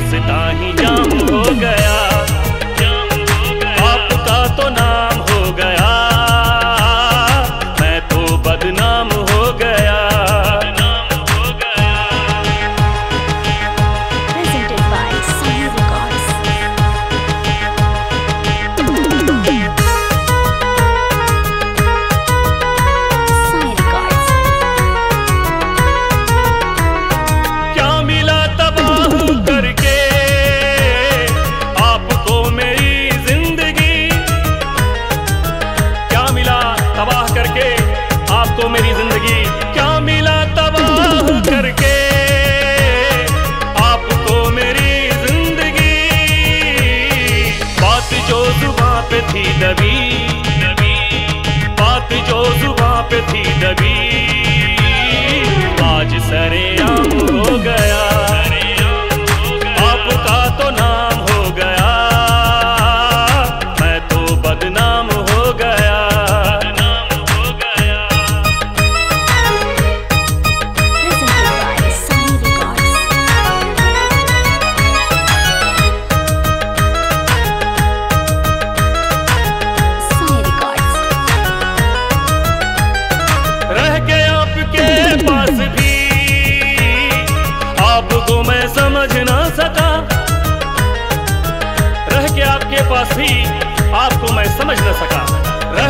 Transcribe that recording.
रास्ता ही जाम हो गया। तुमको मेरी ज़िंदगी क्या मिला तबाह करके? आपको तो मेरी ज़िंदगी। बात जो जुबा पे थी दबी बात जो जुबा पे थी दबी आज सरे पास ही आपको मैं समझ न सका। रह